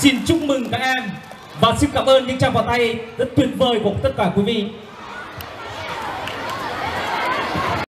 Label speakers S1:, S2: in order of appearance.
S1: xin chúc mừng các em và xin cảm ơn những tràng vào tay rất tuyệt vời của tất cả quý vị.